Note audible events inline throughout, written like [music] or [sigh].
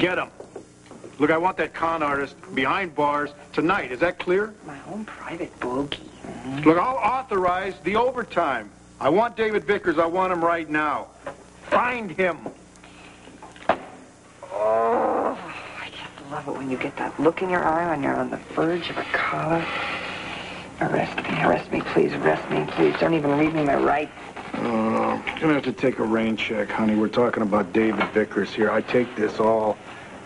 Get him. Look, I want that con artist behind bars tonight. Is that clear? My own private bogey. Mm. Look, I'll authorize the overtime. I want David Vickers. I want him right now. Find him. Oh, I just love it when you get that look in your eye when you're on the verge of a collar. Arrest me, arrest me, please, arrest me, please. Don't even read me my rights. Oh, gonna have to take a rain check, honey. We're talking about David Vickers here. I take this all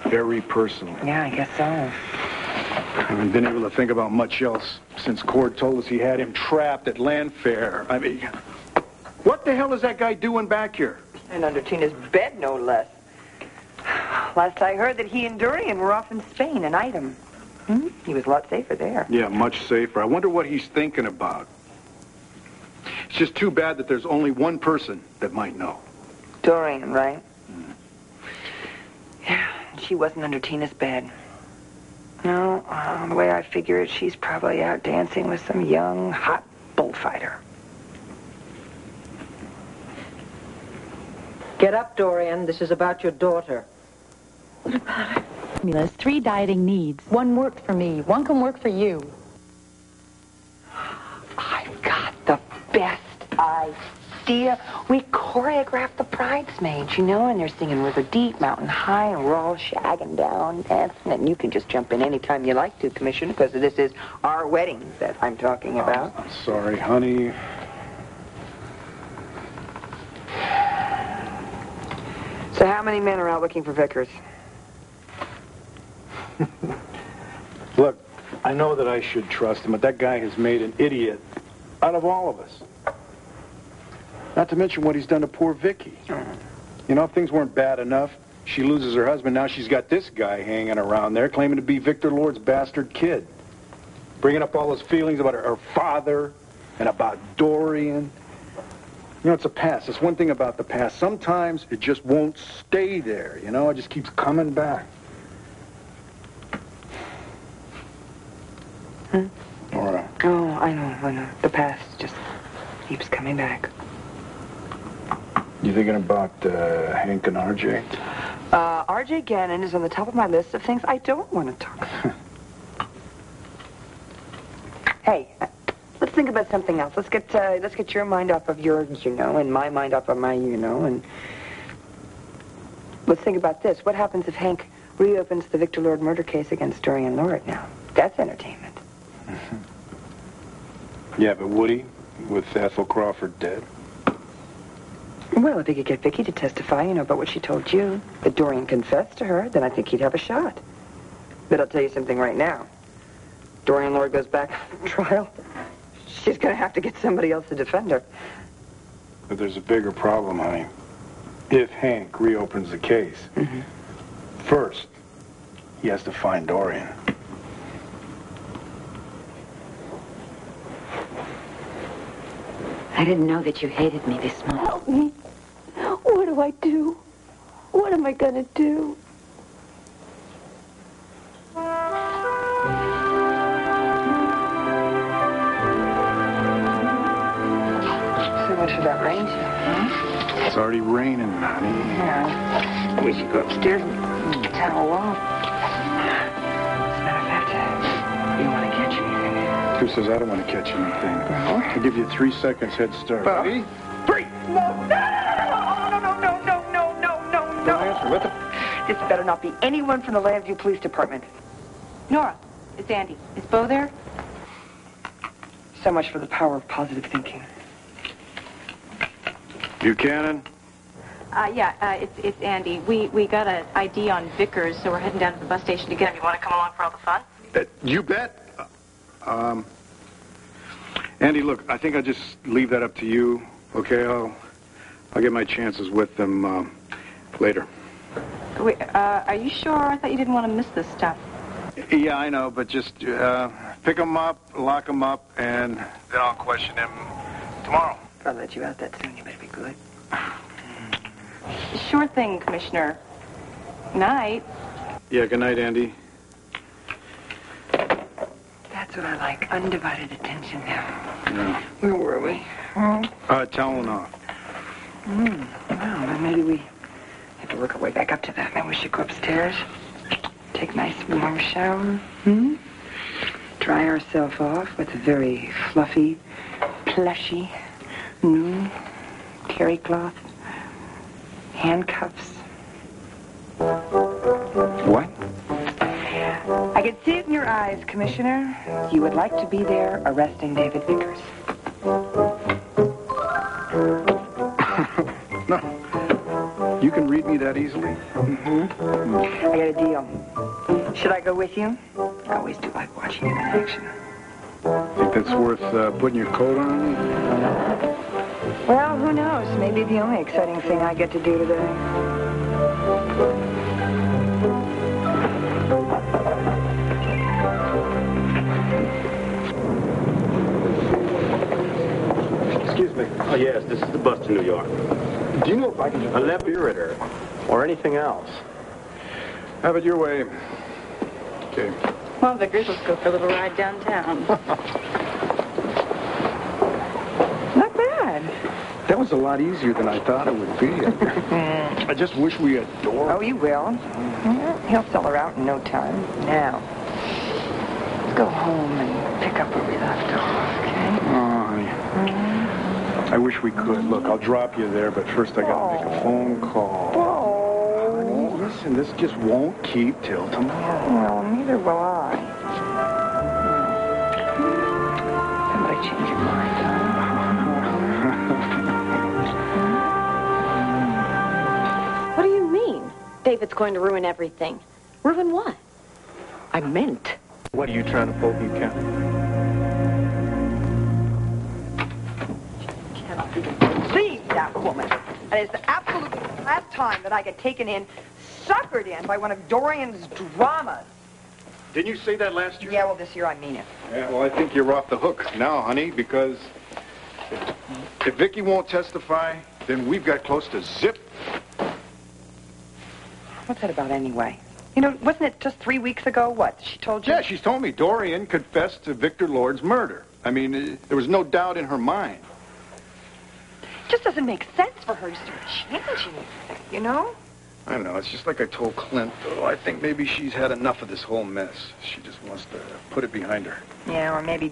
very personal. Yeah, I guess so. I haven't been able to think about much else since Cord told us he had him trapped at Llanfair. I mean, what the hell is that guy doing back here? And under Tina's bed, no less. Last I heard that he and Dorian were off in Spain, an item. Hmm? He was a lot safer there. Yeah, much safer. I wonder what he's thinking about. It's just too bad that there's only one person that might know. Dorian, right? Yeah, she wasn't under Tina's bed. No, uh, the way I figure it, she's probably out dancing with some young, hot bullfighter. Get up, Dorian. This is about your daughter. What about her? Formulas, three dieting needs. One worked for me. One can work for you. I've got the best idea. We choreographed the bridesmaids, you know, and they're singing River Deep, Mountain High, and we're all shagging down, dancing, and you can just jump in anytime you like to, Commissioner, because this is our wedding that I'm talking about. I'm sorry, honey. So how many men are out looking for Vickers? [laughs] Look, I know that I should trust him, but that guy has made an idiot out of all of us. Not to mention what he's done to poor Vicky. You know, if things weren't bad enough, she loses her husband. Now she's got this guy hanging around there claiming to be Victor Lord's bastard kid. Bringing up all his feelings about her, her father and about Dorian. You know, it's a past. It's one thing about the past. Sometimes it just won't stay there, you know? It just keeps coming back. Hmm? All right. Oh, I know, I know. The past just keeps coming back. You thinking about uh, Hank and RJ? Uh, R.J. Gannon is on the top of my list of things I don't want to talk about. [laughs] hey, uh, let's think about something else. Let's get uh, let's get your mind off of your you know and my mind off of my you know and let's think about this. What happens if Hank reopens the Victor Lord murder case against Dorian Lord now? That's entertainment. [laughs] Yeah, but Woody, with Ethel Crawford dead. Well, if he could get Vicky to testify, you know, about what she told you, that Dorian confessed to her, then I think he'd have a shot. But I'll tell you something right now. Dorian Lord goes back on [laughs] trial. She's going to have to get somebody else to defend her. But there's a bigger problem, honey. If Hank reopens the case, mm-hmm. first, he has to find Dorian. I didn't know that you hated me this much. Help me. What do I do? What am I gonna do? So much for that rain check, It's already raining, honey. huh? Yeah. We should go upstairs and get towel off. As a matter of fact, you don't want to catch anything. Who says I don't want to catch anything? I'll give you three seconds head start. Well- Ready? Three! No! No! No! No! Don't answer. What the? This better not be anyone from the Llanview Police Department. Nora, it's Andy. Is Bo there? So much for the power of positive thinking. Buchanan? Uh, yeah, uh, it's, it's Andy. We, we got an ID on Vickers, so we're heading down to the bus station to get him. You want to come along for all the fun? Uh, you bet. Uh, Um, Andy, look, I think I'll just leave that up to you. Okay, I'll I'll get my chances with them um, later. Wait, uh, are you sure? I thought you didn't want to miss this stuff. Yeah, I know, but just uh, pick them up, lock them up, and then I'll question him tomorrow. If I let you out that soon, you better be good. Sure thing, Commissioner. Night. Yeah, good night, Andy. That's what I like. Undivided attention now. Yeah. Where were we? Uh, towel off. Hmm. Well, then maybe we to work our way back up to that. Then we should go upstairs, take a nice warm shower, hmm? Dry ourselves off with a very fluffy, plushy, new terry cloth, handcuffs. What? I can see it in your eyes, Commissioner. You would like to be there arresting David Vickers. [laughs] No. You can read me that easily? I got a deal. Should I go with you? I always do like watching you in action. Think that's worth uh, putting your coat on? Well, who knows? Maybe the only exciting thing I get to do today. Excuse me. Oh, yes, this is the bus to New York. Do you know if I can just... A left irritor or anything else. Have it your way. Okay. Well, Vickers, let's go for a little ride downtown. [laughs] Not bad. That was a lot easier than I thought it would be. [laughs] I just wish we had Dora. Oh, you will. Yeah, He'll sell her out in no time. Now, let's go home and pick up where we left off, okay? Oh, honey. Mm-hmm. I wish we could. Look, I'll drop you there, but first I gotta make a phone call. Honey, listen, this just won't keep till tomorrow. Well, neither will I. Hmm. Somebody change your mind, What do you mean? David's going to ruin everything. Ruin what? I meant. What are you trying to pull, Buchanan? Leave that woman. And it's the absolute last time that I get taken in, suckered in by one of Dorian's dramas. Didn't you say that last year? Yeah, well, this year I mean it. Yeah, well, I think you're off the hook now, honey, because if, if Vicky won't testify, then we've got close to zip. What's that about anyway? You know, wasn't it just three weeks ago? What she told you? Yeah, she's told me Dorian confessed to Victor Lord's murder. I mean, uh, there was no doubt in her mind. It just doesn't make sense for her to start changing anything, you know? I don't know. It's just like I told Clint, though. I think maybe she's had enough of this whole mess. She just wants to put it behind her. Yeah, or maybe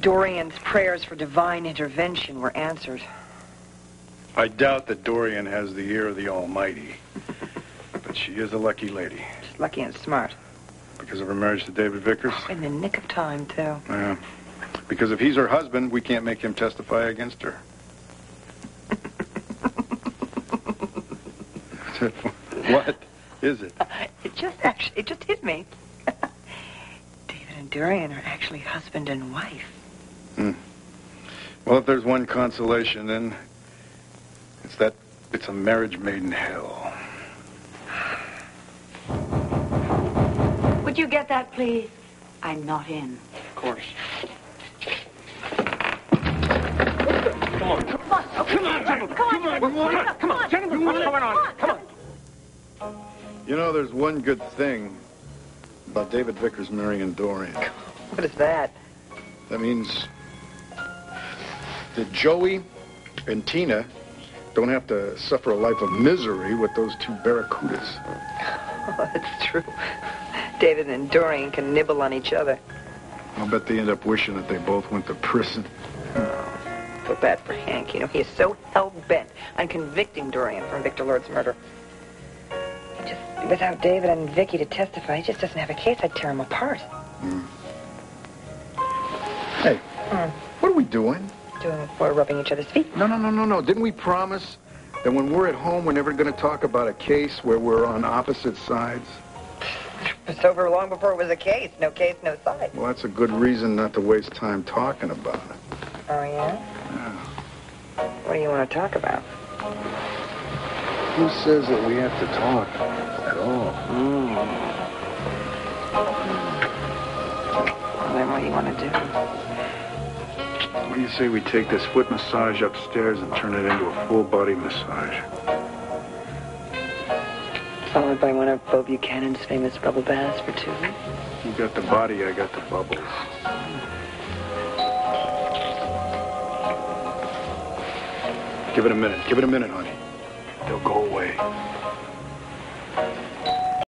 Dorian's prayers for divine intervention were answered. I doubt that Dorian has the ear of the Almighty. [laughs] but she is a lucky lady She's lucky and smart. because of her marriage to David Vickers. Oh, in the nick of time, too. Yeah. Because if he's her husband, we can't make him testify against her. [laughs] what is it? It just actually, it just hit me. [laughs] David and Dorian are actually husband and wife. Hmm. Well, if there's one consolation, then it's that it's a marriage made in hell. Would you get that, please? I'm not in. Of course. You know, there's one good thing about David Vickers marrying Dorian. What is that? That means that Joey and Tina don't have to suffer a life of misery with those two barracudas. Oh, [laughs] that's true. David and Dorian can nibble on each other. I'll bet they end up wishing that they both went to prison. Oh, feel bad for Hank. You know, he is so hell-bent on convicting Dorian from Victor Lord's murder. He just, without David and Vicky to testify, he just doesn't have a case. I'd tear him apart. Hmm. Hey, hmm. what are we doing? Doing, we're rubbing each other's feet. No, no, no, no, no. Didn't we promise that when we're at home, we're never going to talk about a case where we're on opposite sides? [laughs] It's over long before it was a case. No case, no side. Well, that's a good reason not to waste time talking about it. Oh, yeah? yeah? What do you want to talk about? Who says that we have to talk all? Well, then what do you want to do? What do you say we take this foot massage upstairs and turn it into a full body massage? Followed by one of Bo Buchanan's famous bubble baths for two. You got the body, I got the bubbles. Give it a minute. Give it a minute, honey. they'll go away.